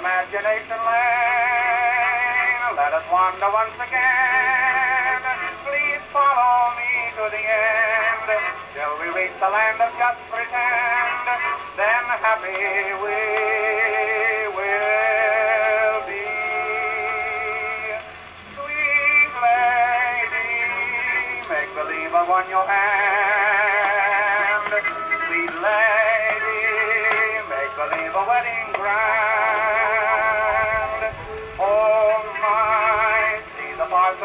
imagination land, Let us wander once again. Please follow me to the end. Till we reach the land of just pretend. Then happy we will be. Sweet lady, make believe I won your hand. Sweet lady, make believe a wedding grand. If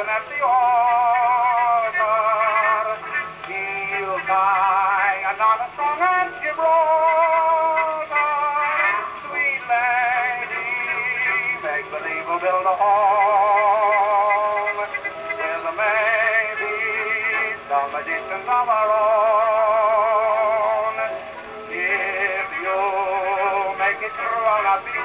you make it through, not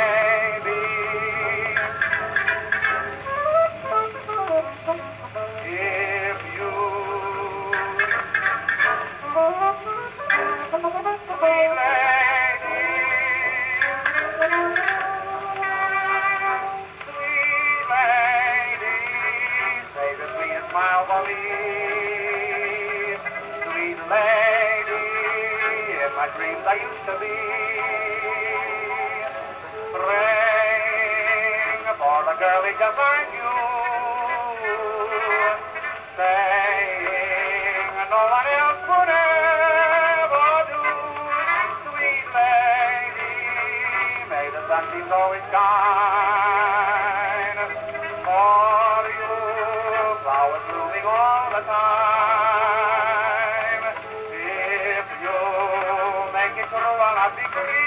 me, sweet lady, in my dreams I used to be. Praying for girl just like you, saying it through,